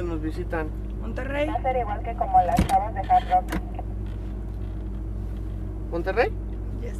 dónde nos visitan? Monterrey. Va a ser igual que como las chavas de Hard Rock. ¿Monterrey? Yes.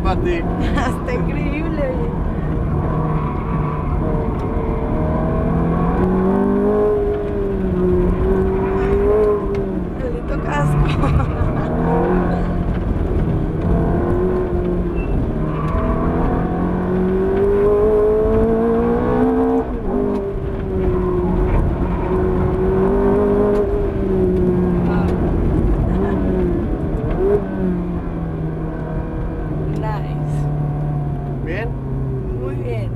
Está increíble, bien.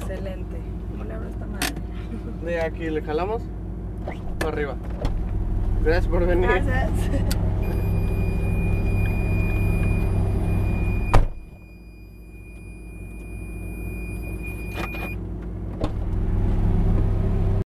Excelente. ¿Cómo le abro esta madre? De aquí le jalamos para arriba. Gracias por venir. Gracias.